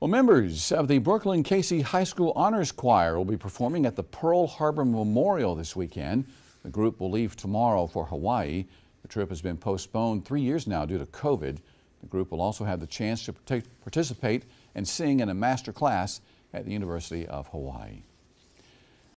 Well, members of the Brookland Cayce High School Honors Choir will be performing at the Pearl Harbor Memorial this weekend. The group will leave tomorrow for Hawaii. The trip has been postponed three years now due to COVID. The group will also have the chance to participate and sing in a master class at the University of Hawaii.